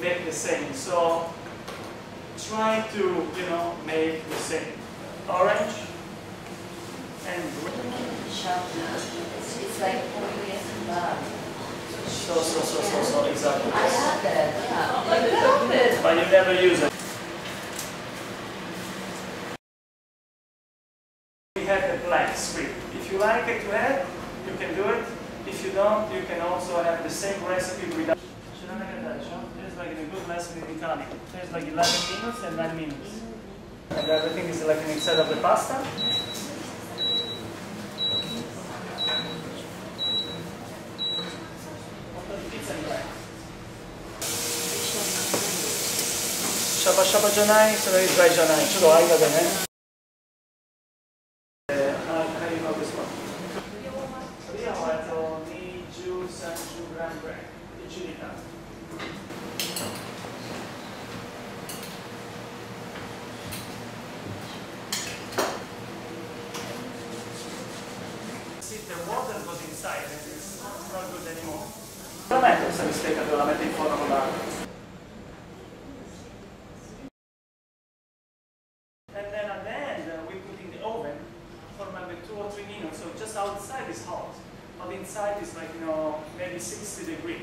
make the same. So try to, you know, make the same. Orange and. So, so, so, so, so, exactly. I had that, yeah. It. But you never use it. We have a blank script. If you like it to add, you can do it. If you don't, you can also have the same recipe without. There's like a good lesson in Italian. There's like 11 minutes and 9 minutes. And everything is like an inside of the pasta. Shaba shaba janai, so there is dry janai. Eh? How, how do you know this one? Io ho letto ni giù san giù gran gran, di Giulietta. See, the water goes inside and it's not good anymore. Metto questa bistecca, devo la metto in forno con l'acqua. And then at the end, uh, we put in the oven for maybe two or three minutes. So just outside is hot, but inside is like, you know, maybe 60 degree.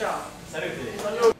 seguono My life is here, so I need to